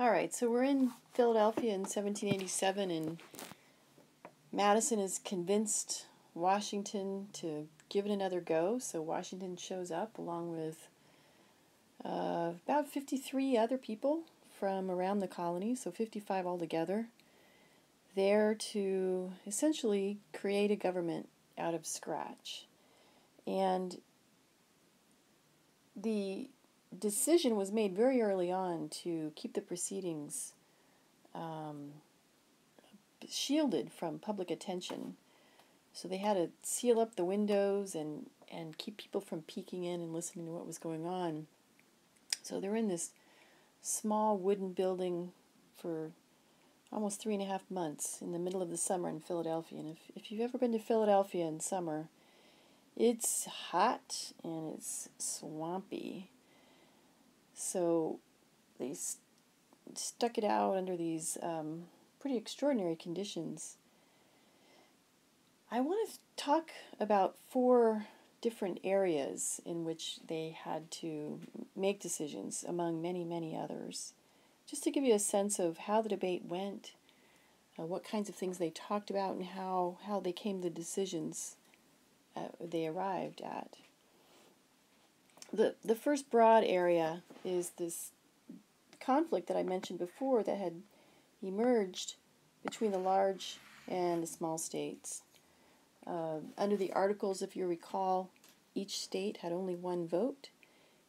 All right, so we're in Philadelphia in 1787, and Madison is convinced Washington to give it another go. So Washington shows up along with uh, about 53 other people from around the colony, so 55 altogether, there to essentially create a government out of scratch. And the decision was made very early on to keep the proceedings um, shielded from public attention. So they had to seal up the windows and, and keep people from peeking in and listening to what was going on. So they're in this small wooden building for almost three and a half months in the middle of the summer in Philadelphia. And if, if you've ever been to Philadelphia in summer, it's hot and it's swampy. So they st- stuck it out under these um, pretty extraordinary conditions. I want to talk about four different areas in which they had to make decisions, among many, many others, just to give you a sense of how the debate went, uh, what kinds of things they talked about, and how, how they came to the decisions uh, they arrived at. The, the first broad area is this conflict that I mentioned before that had emerged between the large and the small states. Uh, under the Articles, if you recall, each state had only one vote,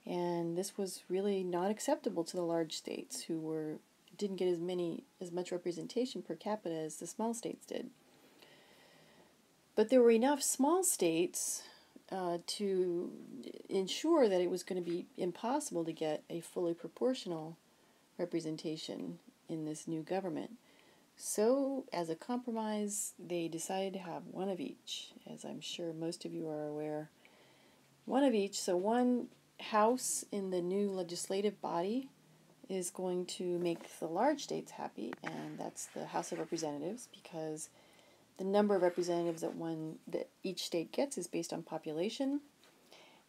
and this was really not acceptable to the large states who were didn't get as many as much representation per capita as the small states did. But there were enough small states uh, to ensure that it was going to be impossible to get a fully proportional representation in this new government. So, as a compromise, they decided to have one of each, as I'm sure most of you are aware. One of each. So, one house in the new legislative body is going to make the large states happy, and that's the House of Representatives, because the number of representatives that one that each state gets is based on population.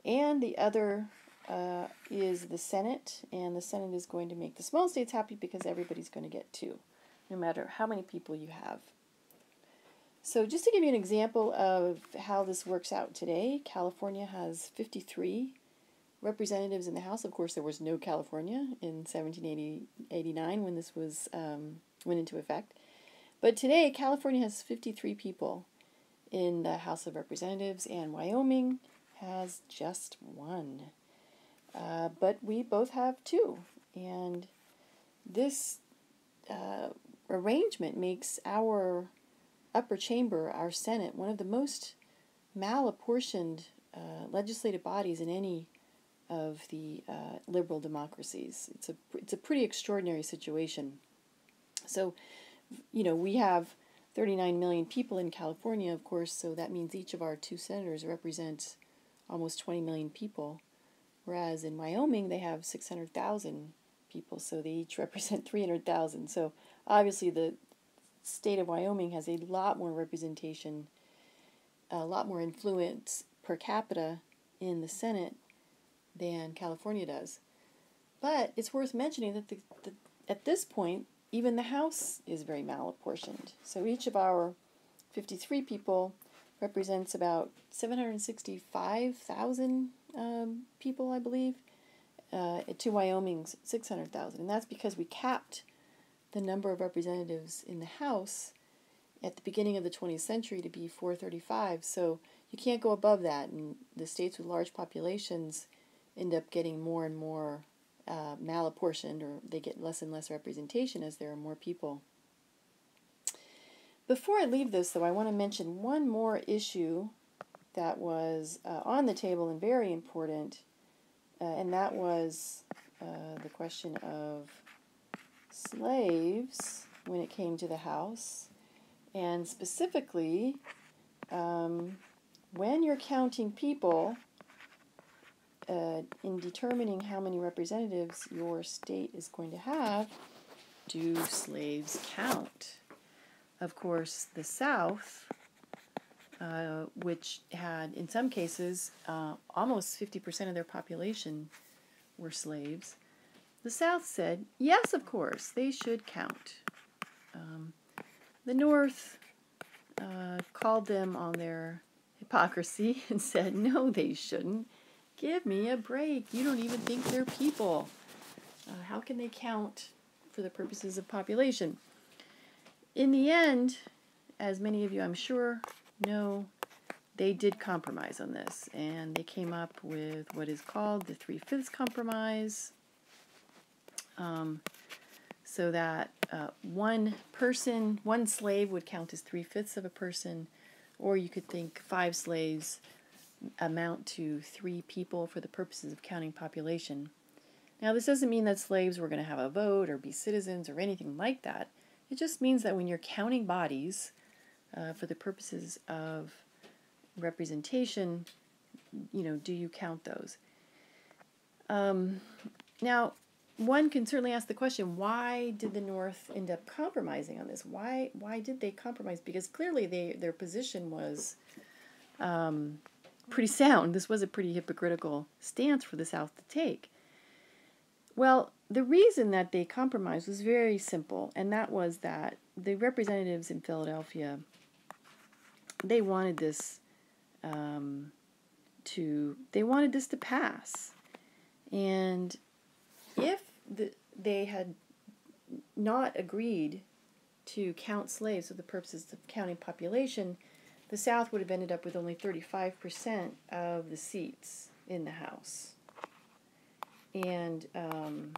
And the other uh, is the Senate, and the Senate is going to make the small states happy because everybody's going to get two no matter how many people you have. So, just to give you an example of how this works out today, California has 53 representatives in the House. Of course, there was no California in 1789 when this was um, went into effect. But today, California has 53 people in the House of Representatives, and Wyoming has just one. Uh, but we both have two. And this uh, arrangement makes our upper chamber, our Senate, one of the most malapportioned uh, legislative bodies in any of the uh, liberal democracies. It's a it's a pretty extraordinary situation. So, you know, we have 39 million people in California, of course, so that means each of our two senators represents almost 20 million people, whereas in Wyoming they have 600,000 people, so they each represent 300,000. So obviously the state of Wyoming has a lot more representation, a lot more influence per capita in the Senate than California does. But it's worth mentioning that the, the, at this point, even the House is very malapportioned. So each of our 53 people represents about 765,000 um, people, I believe, uh, to Wyoming's 600,000. And that's because we capped the number of representatives in the House at the beginning of the 20th century to be 435. So you can't go above that. And the states with large populations end up getting more and more uh, malapportioned, or they get less and less representation as there are more people. Before I leave this, though, I want to mention one more issue that was uh, on the table and very important, uh, and that was uh, the question of slaves when it came to the House, and specifically, um, when you're counting people uh, in determining how many representatives your state is going to have, do slaves count? Of course, the South, uh, which had, in some cases, uh, almost 50% of their population were slaves, the South said, yes, of course, they should count. Um, the North uh, called them on their hypocrisy and said, no, they shouldn't. Give me a break. You don't even think they're people. Uh, how can they count for the purposes of population? In the end, as many of you I'm sure know, they did compromise on this and they came up with what is called the three fifths compromise. Um, so that uh, one person, one slave would count as three fifths of a person, or you could think five slaves amount to three people for the purposes of counting population. Now, this doesn't mean that slaves were going to have a vote or be citizens or anything like that. It just means that when you're counting bodies uh, for the purposes of representation, you know, do you count those? Um, now, one can certainly ask the question: Why did the North end up compromising on this? Why why did they compromise? Because clearly they their position was um, pretty sound. This was a pretty hypocritical stance for the South to take. Well, the reason that they compromised was very simple, and that was that the representatives in Philadelphia they wanted this um, to they wanted this to pass, and if the, they had not agreed to count slaves for the purposes of counting population, the South would have ended up with only 35% of the seats in the House. And um,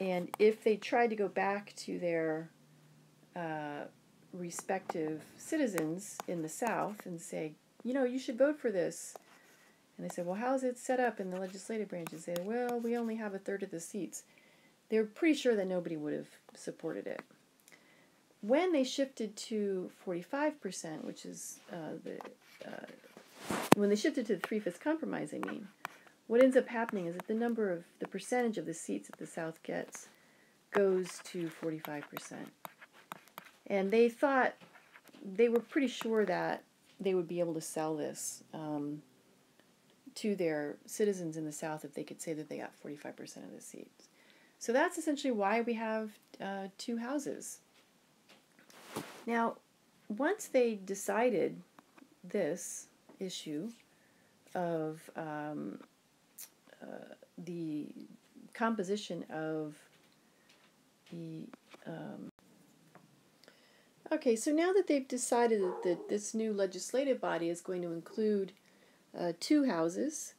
and if they tried to go back to their uh, respective citizens in the South and say, you know, you should vote for this, and they said, well, how's it set up in the legislative branches? They said, well, we only have a third of the seats. They're pretty sure that nobody would have supported it. When they shifted to 45%, which is uh, the, uh, when they shifted to the three-fifths compromise, I mean, what ends up happening is that the number of, the percentage of the seats that the South gets goes to 45%. And they thought, they were pretty sure that they would be able to sell this. Um, to their citizens in the South if they could say that they got 45% of the seats. So that's essentially why we have uh, two houses. Now, once they decided this issue of um, uh, the composition of the um, okay so now that they've decided that this new legislative body is going to include uh, two houses,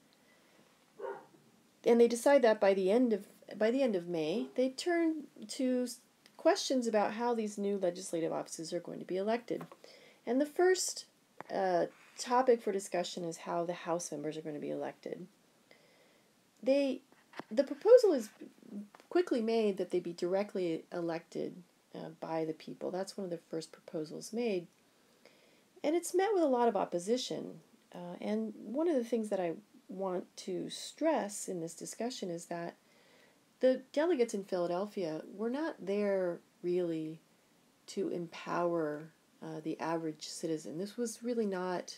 and they decide that by the end of by the end of May, they turn to questions about how these new legislative offices are going to be elected. And the first uh, topic for discussion is how the House members are going to be elected. They, the proposal is quickly made that they be directly elected uh, by the people. That's one of the first proposals made. And it's met with a lot of opposition. Uh, and one of the things that I want to stress in this discussion is that the delegates in Philadelphia were not there really to empower uh, the average citizen. This was really not,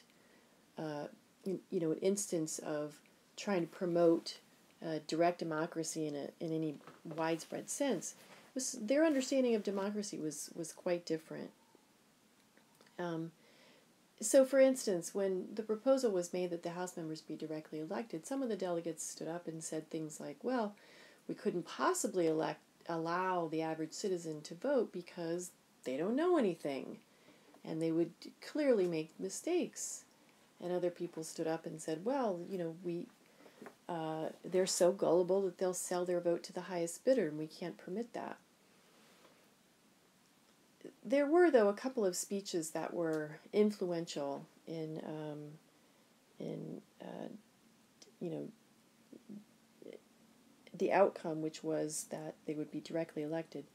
uh, you, you know, an instance of trying to promote uh, direct democracy in a in any widespread sense. Was, their understanding of democracy was was quite different. Um, so, for instance, when the proposal was made that the House members be directly elected, some of the delegates stood up and said things like, well, we couldn't possibly elect allow the average citizen to vote because they don't know anything and they would clearly make mistakes. And other people stood up and said, well, you know, we uh, they're so gullible that they'll sell their vote to the highest bidder and we can't permit that. There were, though, a couple of speeches that were influential in, um, in uh, you know, the outcome, which was that they would be directly elected.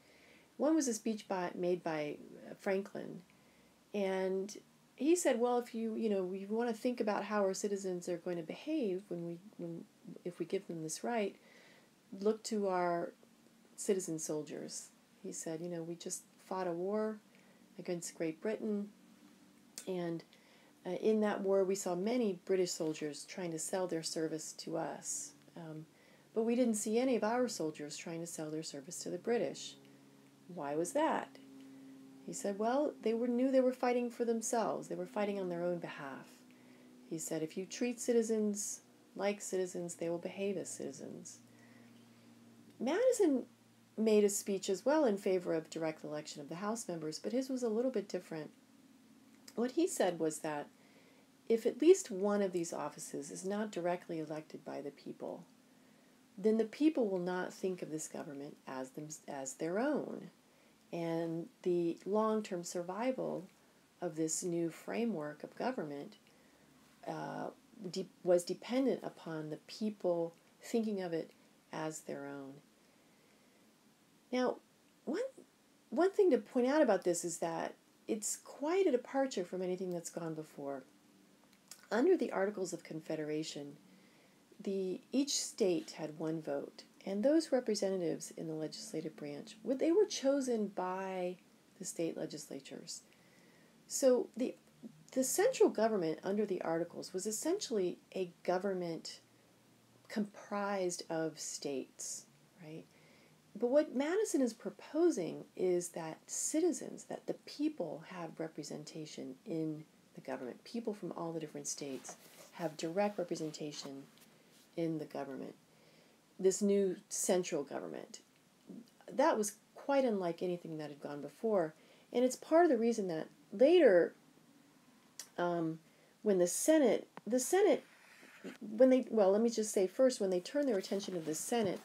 One was a speech by, made by Franklin, and he said, "Well, if you you know we want to think about how our citizens are going to behave when we when if we give them this right, look to our citizen soldiers." He said, "You know, we just fought a war against Great Britain, and uh, in that war we saw many British soldiers trying to sell their service to us." Um, but we didn't see any of our soldiers trying to sell their service to the British. Why was that? He said, well, they were knew they were fighting for themselves. They were fighting on their own behalf. He said, if you treat citizens like citizens, they will behave as citizens. Madison made a speech as well in favor of direct election of the House members, but his was a little bit different. What he said was that if at least one of these offices is not directly elected by the people, then the people will not think of this government as them as their own, and the long-term survival of this new framework of government uh, de- was dependent upon the people thinking of it as their own. Now, one one thing to point out about this is that it's quite a departure from anything that's gone before. Under the Articles of Confederation, the each state had one vote, and those representatives in the legislative branch, they were chosen by the state legislatures. So the the central government under the Articles was essentially a government comprised of states, right? But what Madison is proposing is that citizens, that the people have representation in the government. People from all the different states have direct representation in the government. This new central government. That was quite unlike anything that had gone before. And it's part of the reason that later, um, when the Senate, the Senate, when they, well, let me just say first, when they turn their attention to the Senate,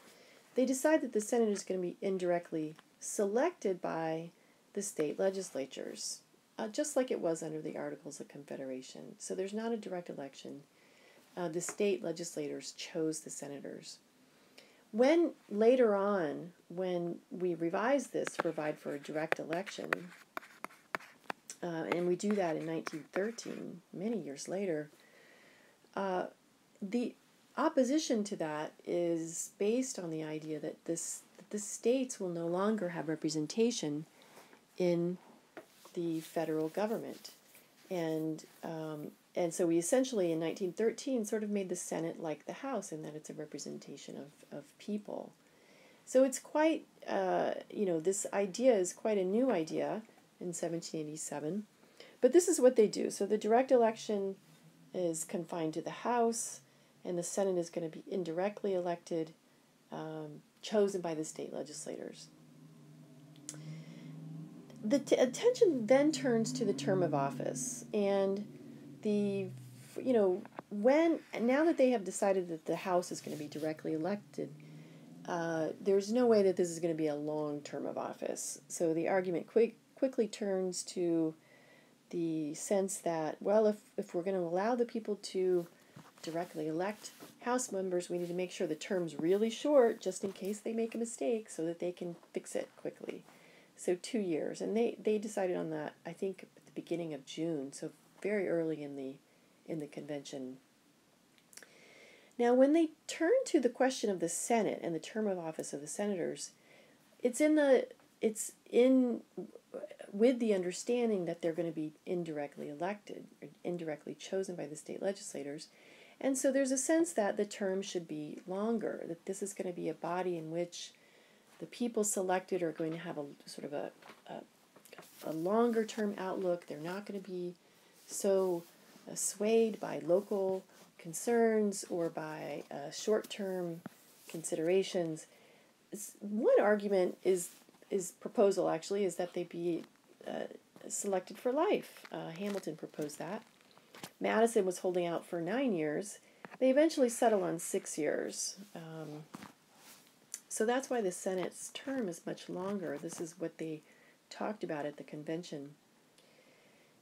they decide that the Senate is going to be indirectly selected by the state legislatures, uh, just like it was under the Articles of Confederation. So there's not a direct election. Uh, the state legislators chose the senators. When later on, when we revise this to provide for a direct election, uh, and we do that in 1913, many years later, uh, the opposition to that is based on the idea that this that the states will no longer have representation in the federal government, and um, and so we essentially in 1913 sort of made the Senate like the House in that it's a representation of, of people. So it's quite uh, you know this idea is quite a new idea in 1787, but this is what they do. So the direct election is confined to the House and the Senate is going to be indirectly elected, um, chosen by the state legislators. The attention then turns to the term of office, and the, you know, when now that they have decided that the House is going to be directly elected, uh, there's no way that this is going to be a long term of office. So the argument quick quickly turns to the sense that well, if if we're going to allow the people to directly elect House members, we need to make sure the term's really short just in case they make a mistake so that they can fix it quickly. So two years. And they, they decided on that, I think, at the beginning of June, so very early in the in the convention. Now when they turn to the question of the Senate and the term of office of the senators, it's in the it's in with the understanding that they're going to be indirectly elected indirectly chosen by the state legislators and so there's a sense that the term should be longer, that this is going to be a body in which the people selected are going to have a sort of a, a, a longer term outlook. They're not going to be so uh, swayed by local concerns or by uh, short term considerations. One argument is is proposal actually is that they be uh, selected for life. Uh, Hamilton proposed that. Madison was holding out for nine years. They eventually settle on six years. Um, so that's why the Senate's term is much longer. This is what they talked about at the convention.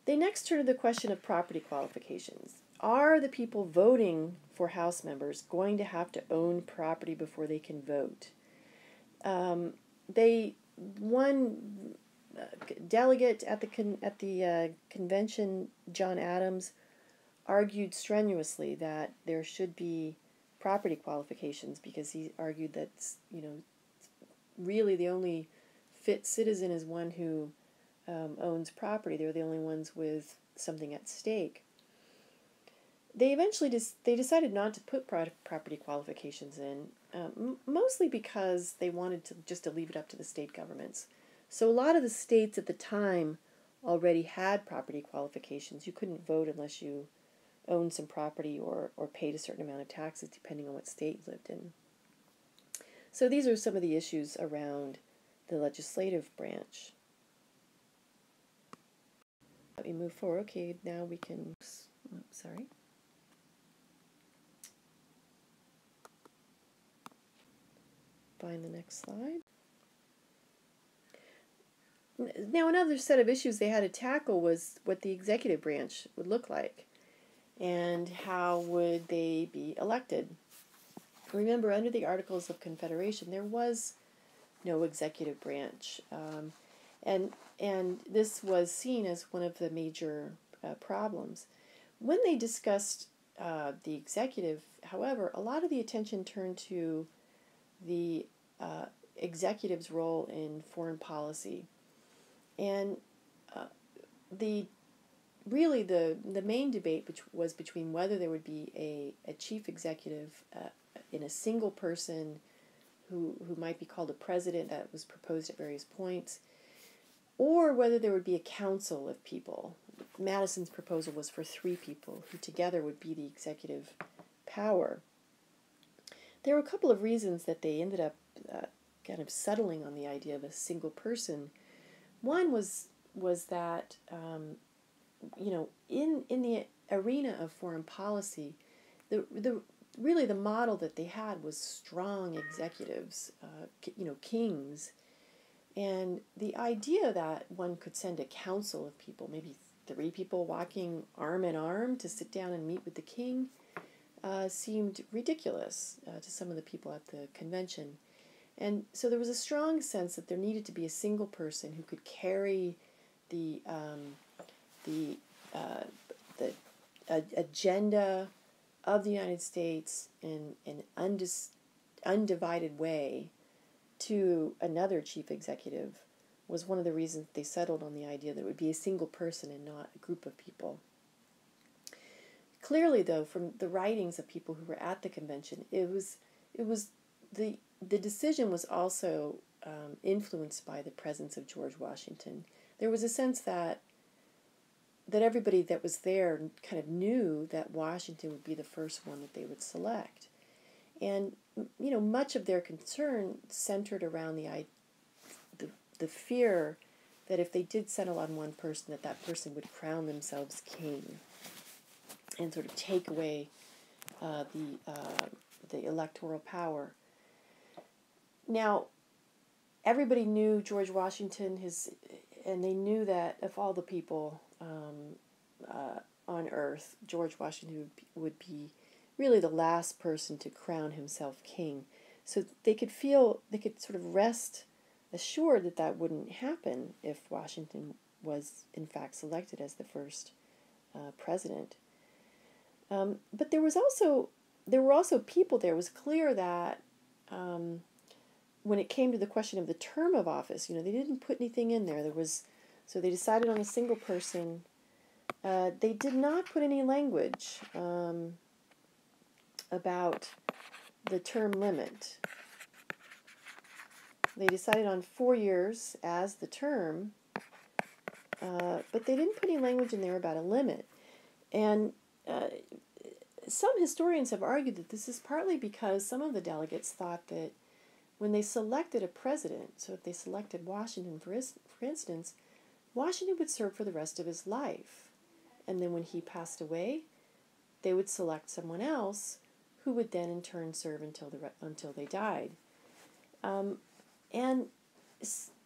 They next turn to the question of property qualifications. Are the people voting for House members going to have to own property before they can vote? Um, they one uh, delegate at the con- at the uh, convention, John Adams, argued strenuously that there should be property qualifications because he argued that you know really the only fit citizen is one who um, owns property. They're the only ones with something at stake. They eventually dis- they decided not to put pro- property qualifications in um, mostly because they wanted to just to leave it up to the state governments. So a lot of the states at the time already had property qualifications. You couldn't vote unless you owned some property or, or paid a certain amount of taxes, depending on what state you lived in. So these are some of the issues around the legislative branch. Let me move forward. Okay, now we can. Sorry. Find the next slide. Now, another set of issues they had to tackle was what the executive branch would look like and how would they be elected. Remember, under the Articles of Confederation, there was no executive branch, um, and and this was seen as one of the major uh, problems. When they discussed uh, the executive, however, a lot of the attention turned to the uh, executive's role in foreign policy, and uh, the really the the main debate which was between whether there would be a, a chief executive uh, in a single person who who might be called a president that was proposed at various points or whether there would be a council of people. Madison's proposal was for three people who together would be the executive power. There were a couple of reasons that they ended up uh, kind of settling on the idea of a single person. One was was that um, you know, in in the arena of foreign policy, the the really the model that they had was strong executives, uh, you know, kings, and the idea that one could send a council of people, maybe three people walking arm in arm to sit down and meet with the king, uh, seemed ridiculous uh, to some of the people at the convention. And so there was a strong sense that there needed to be a single person who could carry the um, the uh, the agenda of the United States in an undis, undivided way to another chief executive was one of the reasons they settled on the idea that it would be a single person and not a group of people. Clearly, though, from the writings of people who were at the convention, it was it was the the decision was also um, influenced by the presence of George Washington. There was a sense that that everybody that was there kind of knew that Washington would be the first one that they would select. And you know, much of their concern centered around the the, the fear that if they did settle on one person, that that person would crown themselves king and sort of take away uh, the uh, the electoral power. Now, everybody knew George Washington, his, and they knew that of all the people um, uh, on earth, George Washington would be, would be really the last person to crown himself king. So they could feel, they could sort of rest assured that that wouldn't happen if Washington was in fact selected as the first uh, president. Um, but there was also there were also people there. It was clear that um, when it came to the question of the term of office, you know, they didn't put anything in there. There was so they decided on a single person. Uh, they did not put any language um, about the term limit. They decided on four years as the term, uh, but they didn't put any language in there about a limit. And uh, some historians have argued that this is partly because some of the delegates thought that when they selected a president, so if they selected Washington, for, is, for instance, Washington would serve for the rest of his life. And then when he passed away, they would select someone else who would then in turn serve until, the, until they died. Um, and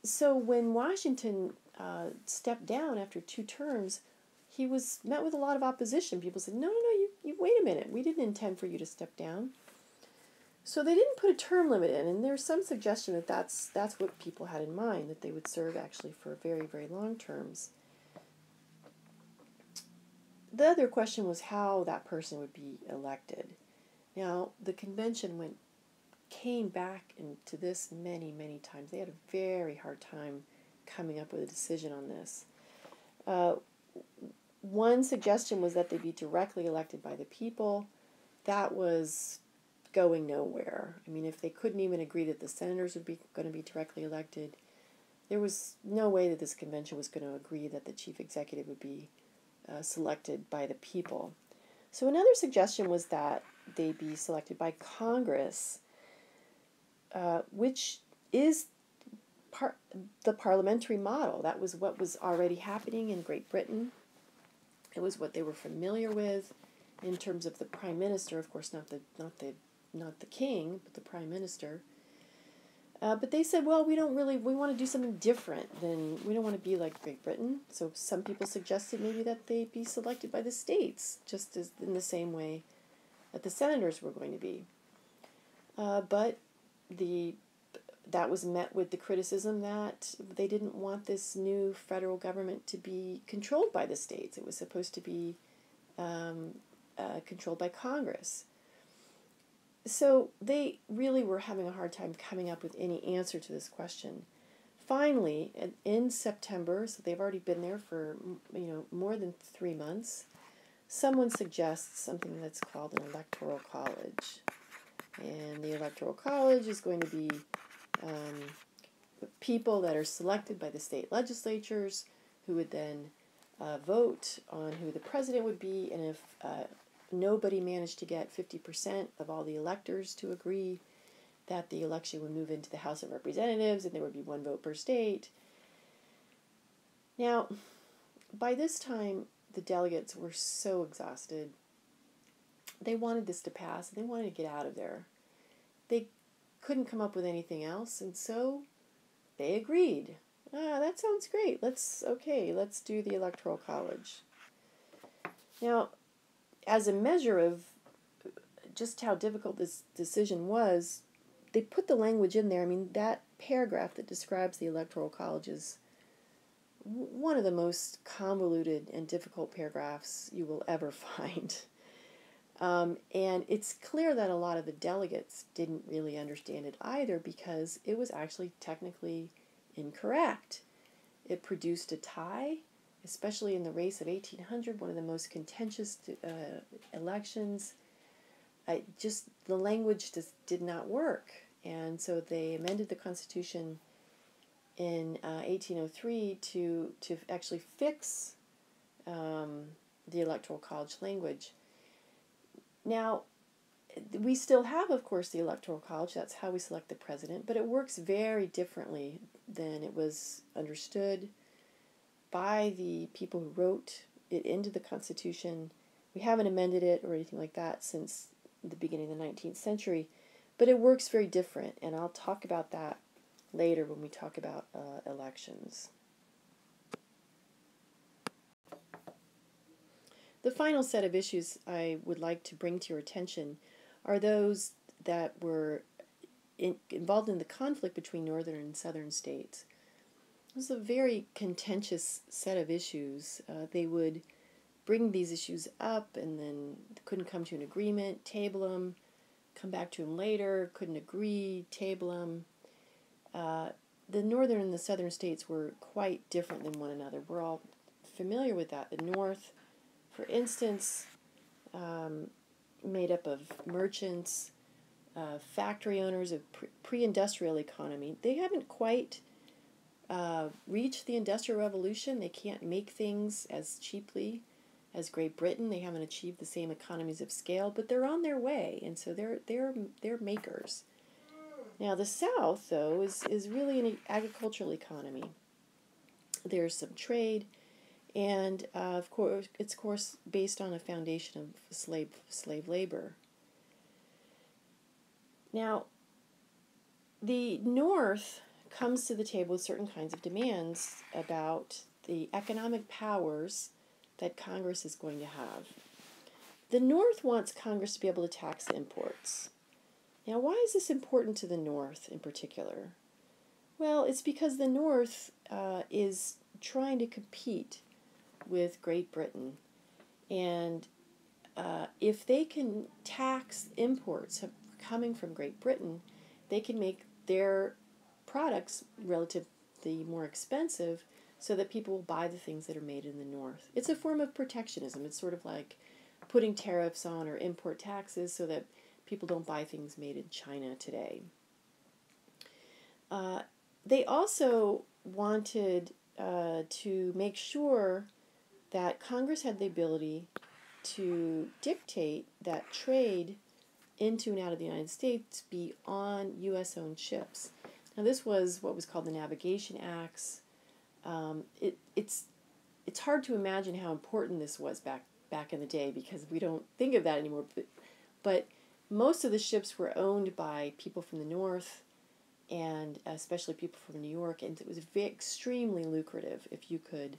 so when Washington uh, stepped down after two terms, he was met with a lot of opposition. People said, no, no, no, you, you wait a minute. We didn't intend for you to step down. So they didn't put a term limit in, and there's some suggestion that that's that's what people had in mind that they would serve actually for very very long terms. The other question was how that person would be elected. Now the convention went came back into this many many times. They had a very hard time coming up with a decision on this. Uh, one suggestion was that they be directly elected by the people. That was going nowhere. I mean, if they couldn't even agree that the senators would be going to be directly elected, there was no way that this convention was going to agree that the chief executive would be uh, selected by the people. So another suggestion was that they be selected by Congress, uh, which is par- the parliamentary model. That was what was already happening in Great Britain. It was what they were familiar with in terms of the prime minister, of course, not the not the not the king, but the prime minister. Uh, but they said, well, we don't really, we want to do something different than, we don't want to be like Great Britain. So some people suggested maybe that they be selected by the states, just as in the same way that the senators were going to be. Uh, but the that was met with the criticism that they didn't want this new federal government to be controlled by the states. It was supposed to be um, uh, controlled by Congress. So they really were having a hard time coming up with any answer to this question. Finally, in September, so they've already been there for you know more than three months, someone suggests something that's called an electoral college, and the electoral college is going to be um, people that are selected by the state legislatures, who would then uh, vote on who the president would be, and if uh, nobody managed to get 50% of all the electors to agree that the election would move into the House of Representatives and there would be one vote per state. Now, by this time, the delegates were so exhausted. They wanted this to pass, they wanted to get out of there. They couldn't come up with anything else, and so they agreed. Ah, that sounds great. Let's, okay, let's do the Electoral College. Now, as a measure of just how difficult this decision was, they put the language in there. I mean, that paragraph that describes the Electoral College is one of the most convoluted and difficult paragraphs you will ever find. Um, and it's clear that a lot of the delegates didn't really understand it either because it was actually technically incorrect. It produced a tie especially in the race of 1800, one of the most contentious uh, elections. I just the language just did not work, and so they amended the Constitution in uh, 1803 to to actually fix um, the Electoral College language. Now, we still have, of course, the Electoral College. That's how we select the president, but it works very differently than it was understood by the people who wrote it into the Constitution. We haven't amended it or anything like that since the beginning of the 19th century, but it works very different, and I'll talk about that later when we talk about uh, elections. The final set of issues I would like to bring to your attention are those that were in, involved in the conflict between northern and southern states. It was a very contentious set of issues. Uh, they would bring these issues up and then couldn't come to an agreement, table them, come back to them later, couldn't agree, table them. Uh, the northern and the southern states were quite different than one another. We're all familiar with that. The north, for instance, um, made up of merchants, uh, factory owners, of pre industrial economy. They haven't quite uh, reached the Industrial Revolution. They can't make things as cheaply as Great Britain. They haven't achieved the same economies of scale, but they're on their way, and so they're they're they're makers. Now the South, though, is is really an agricultural economy. There's some trade, and uh, of course, it's of course based on a foundation of slave slave labor. Now, the North comes to the table with certain kinds of demands about the economic powers that Congress is going to have. The North wants Congress to be able to tax imports. Now, why is this important to the North in particular? Well, it's because the North uh, is trying to compete with Great Britain. And uh, if they can tax imports coming from Great Britain, they can make their products relatively more expensive so that people will buy the things that are made in the north. It's a form of protectionism. It's sort of like putting tariffs on or import taxes so that people don't buy things made in China today. Uh, they also wanted uh, to make sure that Congress had the ability to dictate that trade into and out of the United States be on U.S. owned ships. Now, this was what was called the Navigation Acts. Um, it, it's it's hard to imagine how important this was back back in the day because we don't think of that anymore. But, but most of the ships were owned by people from the north, and especially people from New York, and it was extremely lucrative if you could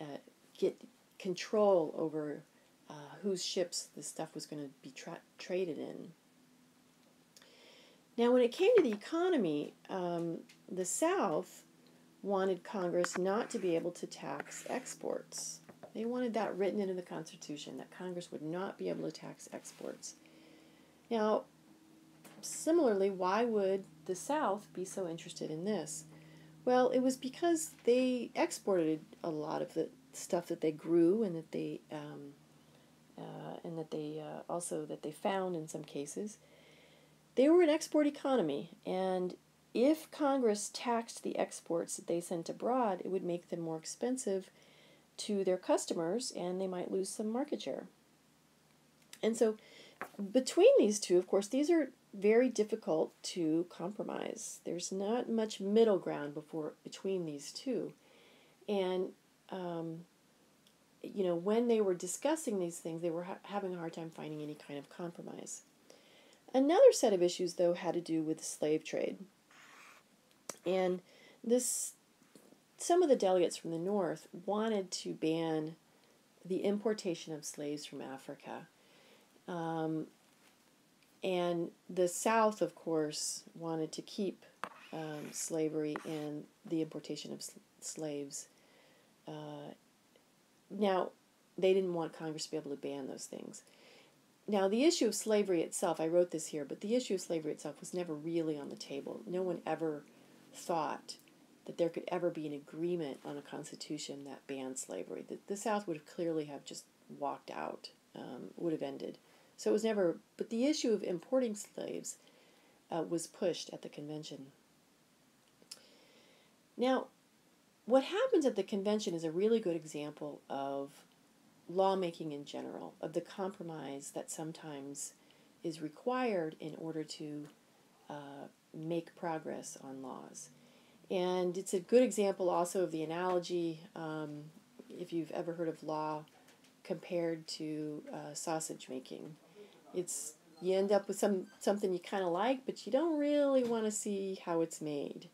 uh, get control over uh, whose ships the stuff was going to be tra- traded in. Now, when it came to the economy, um, the South wanted Congress not to be able to tax exports. They wanted that written into the Constitution that Congress would not be able to tax exports. Now, similarly, why would the South be so interested in this? Well, it was because they exported a lot of the stuff that they grew and that they um, uh, and that they uh, also that they found in some cases. They were an export economy, and if Congress taxed the exports that they sent abroad, it would make them more expensive to their customers and they might lose some market share. And so, between these two, of course, these are very difficult to compromise. There's not much middle ground before between these two, and um, you know when they were discussing these things, they were ha- having a hard time finding any kind of compromise. Another set of issues, though, had to do with the slave trade. And this, some of the delegates from the North wanted to ban the importation of slaves from Africa. Um, and the South, of course, wanted to keep um, slavery and the importation of sl- slaves. Uh, now, they didn't want Congress to be able to ban those things. Now, the issue of slavery itself, I wrote this here, but the issue of slavery itself was never really on the table. No one ever thought that there could ever be an agreement on a constitution that banned slavery. The, the South would have clearly have just walked out, um, would have ended. So it was never, but the issue of importing slaves uh, was pushed at the convention. Now, what happens at the convention is a really good example of lawmaking in general, of the compromise that sometimes is required in order to uh, make progress on laws. And it's a good example also of the analogy, um, if you've ever heard of law compared to uh, sausage making. It's you end up with some something you kind of like, but you don't really want to see how it's made.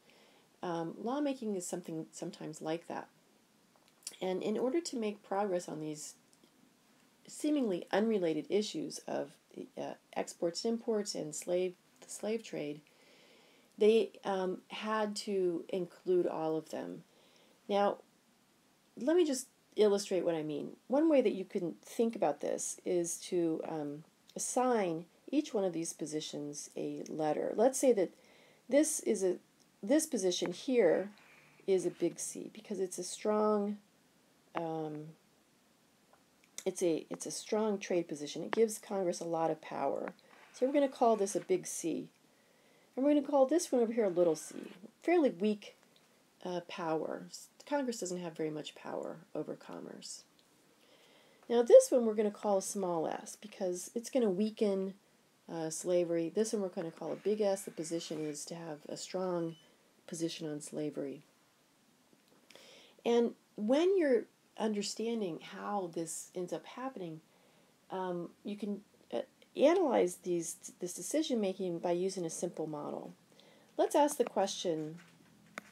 Um, lawmaking is something sometimes like that. And in order to make progress on these seemingly unrelated issues of uh, exports and imports and slave the slave trade, they um, had to include all of them. Now, let me just illustrate what I mean. One way that you can think about this is to um, assign each one of these positions a letter. Let's say that this is a this position here is a big C because it's a strong um, it's a it's a strong trade position. It gives Congress a lot of power. So we're going to call this a big C. And we're going to call this one over here a little c. Fairly weak uh, power. Congress doesn't have very much power over commerce. Now this one we're going to call a small s because it's going to weaken uh, slavery. This one we're going to call a big S. The position is to have a strong position on slavery. And when you're understanding how this ends up happening, um, you can analyze these this decision making by using a simple model. Let's ask the question.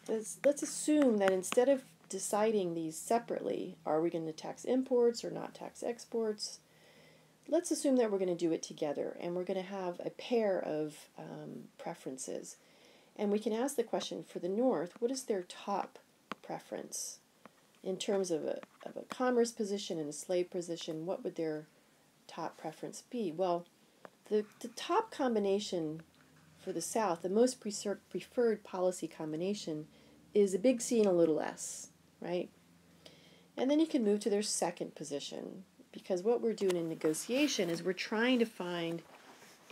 Let's, let's assume that instead of deciding these separately, are we going to tax imports or not tax exports? Let's assume that we're going to do it together and we're going to have a pair of um, preferences. And we can ask the question for the North, what is their top preference? In terms of a, of a commerce position and a slave position, what would their top preference be? Well, the, the top combination for the South, the most preferred policy combination, is a big C and a little s, right? And then you can move to their second position because what we're doing in negotiation is we're trying to find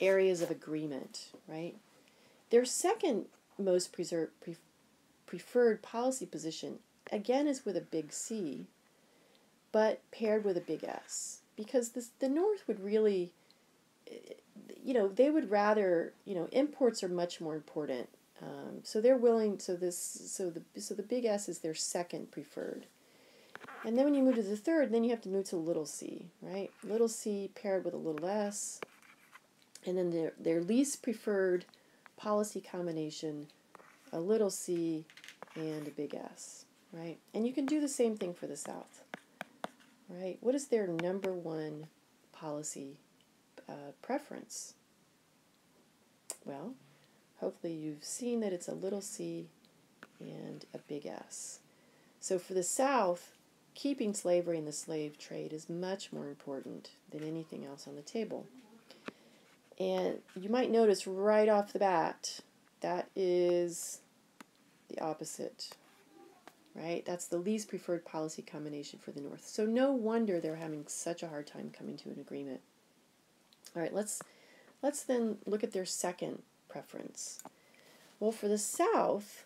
areas of agreement, right? Their second most preserve, pre- preferred policy position, again, is with a big C, but paired with a big S. Because this, the North would really, eh, you know, they would rather, you know, imports are much more important. Um, so they're willing. So this, so the so the big S is their second preferred. And then when you move to the third, then you have to move to little c, right? Little c paired with a little s. And then their, their least preferred policy combination, a little c and a big S, right? And you can do the same thing for the South, right? What is their number one policy uh, preference? Well, hopefully you've seen that it's a little c and a big S. So for the South, keeping slavery and the slave trade is much more important than anything else on the table. And you might notice right off the bat that is the opposite, right? That's the least preferred policy combination for the North. So no wonder they're having such a hard time coming to an agreement. All right, let's let's then look at their second preference. Well, for the South,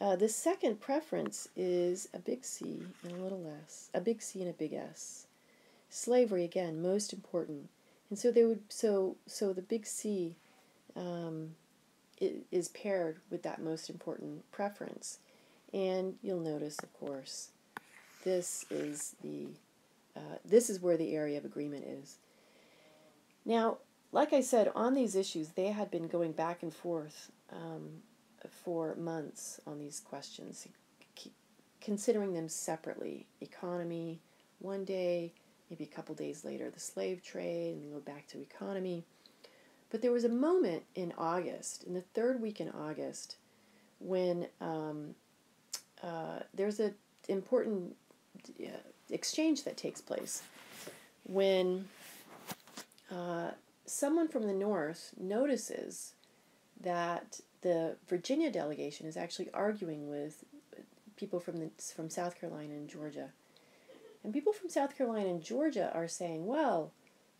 uh, the second preference is a big C and a little s, a big C and a big S. Slavery again, most important, and so they would so so the big C um, is paired with that most important preference, and you'll notice, of course, this is the uh, this is where the area of agreement is. Now, like I said, on these issues, they had been going back and forth um, for months on these questions, considering them separately. Economy, one day, maybe a couple days later, the slave trade, and go back to economy. But there was a moment in August, in the third week in August, when um, uh, there's an important uh, exchange that takes place when uh, someone from the north notices that the Virginia delegation is actually arguing with people from the, from South Carolina and Georgia. And people from South Carolina and Georgia are saying, well,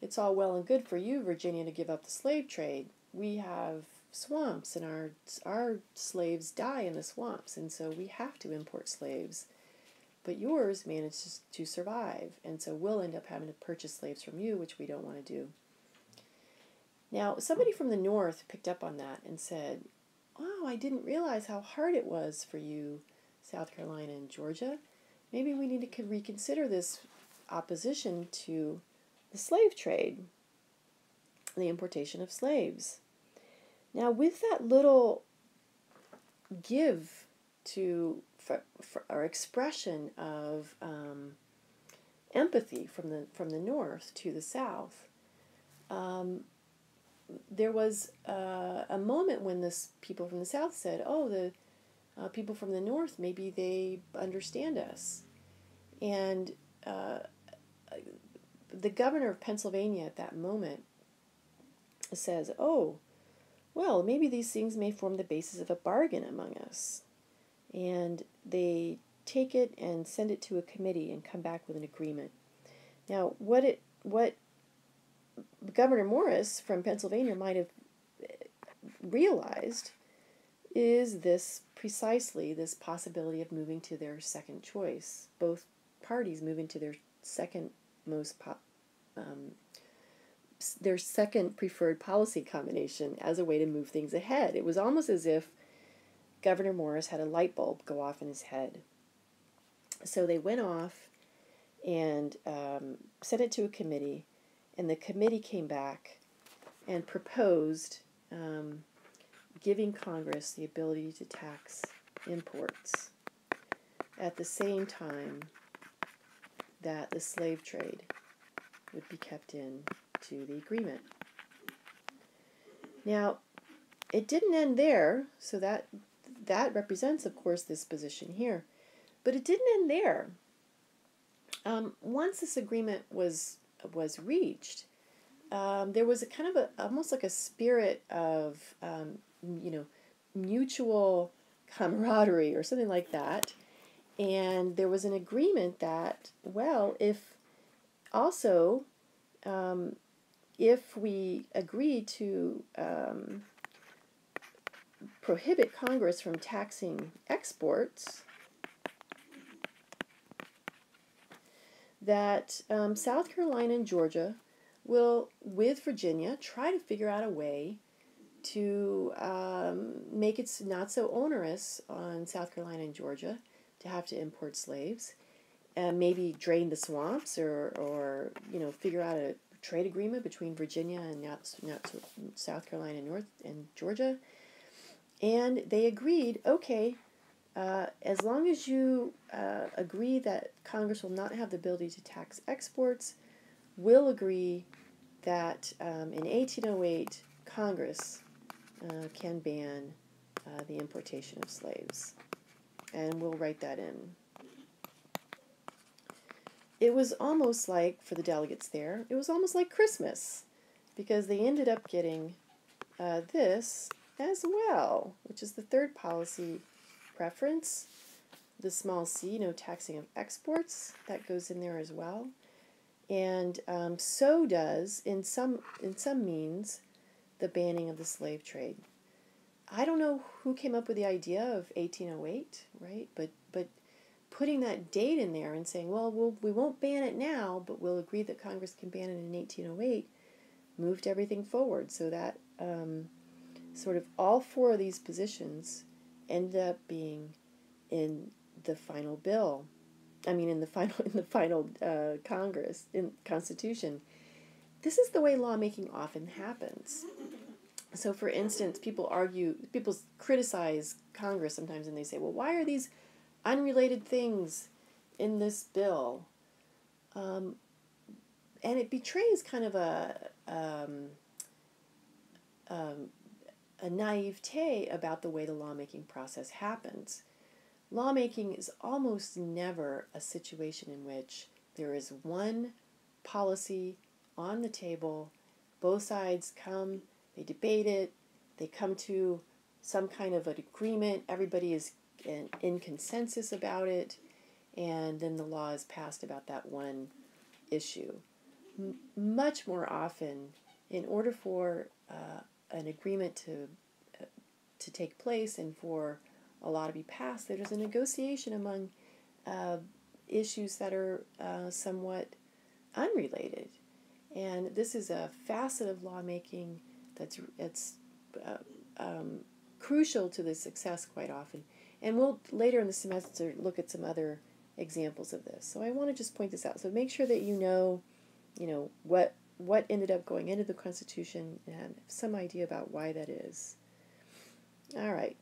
it's all well and good for you, Virginia, to give up the slave trade. We have swamps and our our slaves die in the swamps and so we have to import slaves. But yours manages to survive and so we'll end up having to purchase slaves from you, which we don't want to do. Now, somebody from the north picked up on that and said, wow, I didn't realize how hard it was for you, South Carolina and Georgia. Maybe we need to reconsider this opposition to the slave trade, the importation of slaves. Now, with that little give to for, for, or expression of um, empathy from the from the north to the south, um, there was uh, a moment when this people from the south said, "Oh, the uh, people from the north maybe they understand us," and uh, the governor of Pennsylvania at that moment says, "Oh, well, maybe these things may form the basis of a bargain among us," and they take it and send it to a committee and come back with an agreement. Now, what it what Gouverneur Morris from Pennsylvania might have realized is this precisely this possibility of moving to their second choice. Both parties moving to their second most pop, um, their second preferred policy combination as a way to move things ahead. It was almost as if Gouverneur Morris had a light bulb go off in his head. So they went off and um, sent it to a committee and the committee came back and proposed um, giving Congress the ability to tax imports at the same time that the slave trade would be kept in to the agreement. Now, it didn't end there, so that that represents, of course, this position here, but it didn't end there. Um, once this agreement was was reached, um, there was a kind of a almost like a spirit of um, you know mutual camaraderie or something like that, and there was an agreement that well if also um, if we agree to um, prohibit Congress from taxing exports, that um, South Carolina and Georgia will, with Virginia, try to figure out a way to um, make it not so onerous on South Carolina and Georgia to have to import slaves, and maybe drain the swamps or, or you know figure out a trade agreement between Virginia and not, not South Carolina, North and Georgia, and they agreed. Okay, uh, as long as you uh, agree that Congress will not have the ability to tax exports, we'll agree that um, in 1808 Congress uh, can ban uh, the importation of slaves. And we'll write that in. It was almost like, for the delegates there, it was almost like Christmas because they ended up getting uh, this as well, which is the third policy preference. The small c, no taxing of exports, that goes in there as well. And um, so does, in some, in some means, the banning of the slave trade. I don't know who came up with the idea of 1808, right? But but putting that date in there and saying, well, we'll we won't ban it now, but we'll agree that Congress can ban it in 1808, moved everything forward so that um, sort of all four of these positions ended up being in the final bill. I mean, in the final in the final uh, Congress in Constitution. This is the way lawmaking often happens. So, for instance, people argue, people criticize Congress sometimes, and they say, "Well, why are these unrelated things in this bill?" Um, and it betrays kind of a um, um, a naivete about the way the lawmaking process happens. Lawmaking is almost never a situation in which there is one policy on the table, both sides come, they debate it, they come to some kind of an agreement, everybody is in, in consensus about it, and then the law is passed about that one issue. M- much more often, in order for uh, an agreement to to take place and for a law to be passed, there's a negotiation among uh, issues that are uh, somewhat unrelated. And this is a facet of lawmaking that's it's uh, um, crucial to the success quite often. And we'll later in the semester look at some other examples of this. So I want to just point this out. So make sure that you know, you know what what ended up going into the Constitution and some idea about why that is. All right.